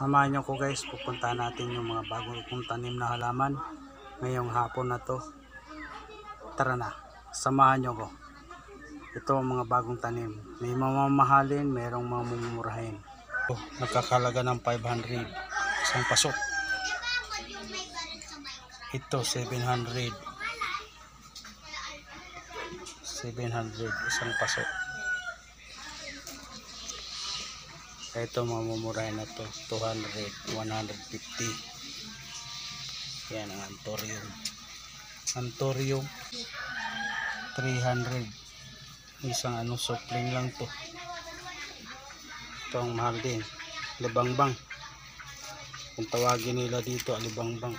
Samahan nyo ko guys, pupunta natin yung mga bagong kong tanim na halaman ngayong hapon na to. Tara na, samahan nyo ko. Ito ang mga bagong tanim. May mamamahalin, merong mamumurahin. Oh, nagkakalaga ng 500 isang pasok. Ito 700. 700 isang pasok. Ito mamumurahin na to 200, 150. Yan ang antorium. Antorium 300. Isang ano supling lang to. Ito ang mahal din. Libangbang. Kung tawagin nila dito alibangbang.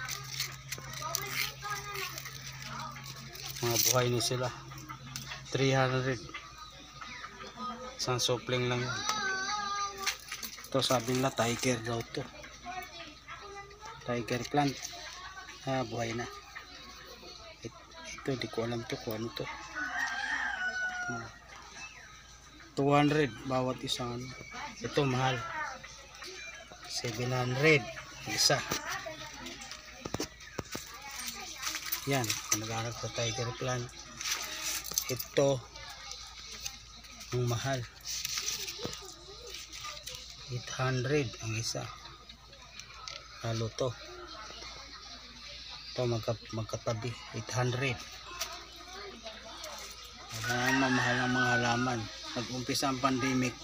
Mga buhay ni sila. 300. Isang supling lang yan. Ito sabi nila tiger daw to. Tiger plant. Ah, buhay na. It- Ito, di ko alam to kung ano to. Hmm. 200 bawat isang ano. Ito mahal. 700 isa. Yan, kung nag sa tiger plant. Ito ang mahal. 800 ang isa. Halo to. Ito magka, magkatabi 800 ang mamahal ang mga halaman. Nag-umpisa ang pandemic.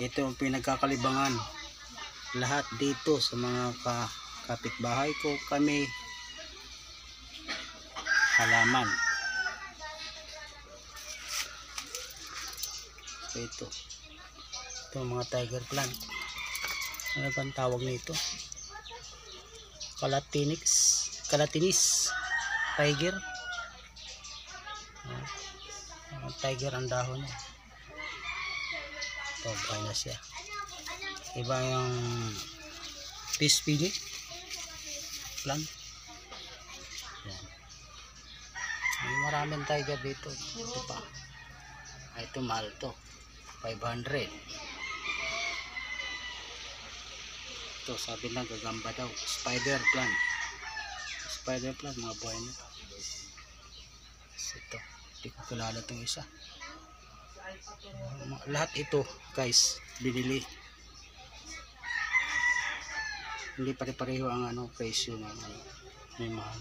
Ito ang pinagkakalibangan. Lahat dito sa mga ka, kapitbahay ko kami halaman. So ito ito mga tiger plant. Ano ba ang tawag nito? Kalatinix kalatinis. Tiger. Ah, ah, tiger ang dahon ito buhay na siya. Iba yung fish pili plant. Yan. May maraming tiger dito. Ito pa. Ah, ito mahal to. 500 ito sabi lang gagamba daw. Spider plant spider plant mga buhay na. Ito. Hindi ko kilala itong isa. Lahat ito guys binili. Hindi pare-pareho ang ano presyo ng ano may mahal.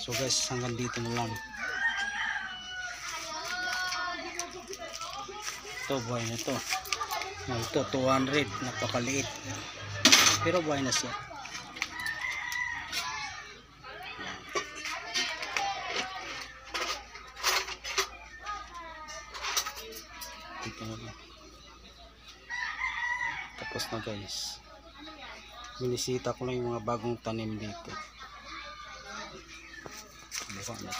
So guys hanggang dito na lang. Ito buhay na to Ah, ito 200 napakaliit. Pero buhay na siya. Na. Tapos na guys. Binisita ko lang yung mga bagong tanim dito. Buka na.